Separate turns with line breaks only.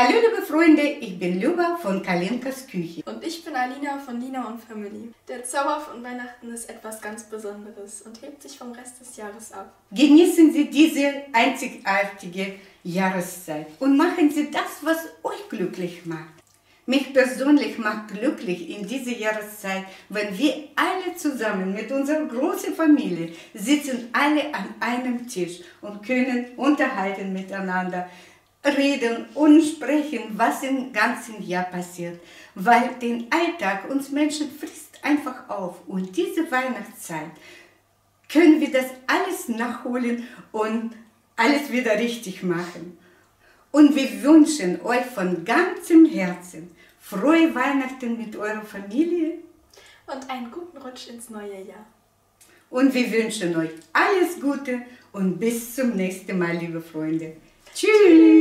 Hallo liebe Freunde, ich bin Luba von Kalinkas Küche.
Und ich bin Alina von Lina und Family. Der Zauber von Weihnachten ist etwas ganz Besonderes und hebt sich vom Rest des Jahres ab.
Genießen Sie diese einzigartige Jahreszeit und machen Sie das, was euch glücklich macht. Mich persönlich macht glücklich in dieser Jahreszeit, wenn wir alle zusammen mit unserer großen Familie sitzen, alle an einem Tisch und können unterhalten miteinander, reden und sprechen, was im ganzen Jahr passiert. Weil den Alltag uns Menschen frisst einfach auf und diese Weihnachtszeit können wir das alles nachholen und alles wieder richtig machen. Und wir wünschen euch von ganzem Herzen frohe Weihnachten mit eurer Familie.
Und einen guten Rutsch ins neue Jahr.
Und wir wünschen euch alles Gute und bis zum nächsten Mal, liebe Freunde. Tschüss!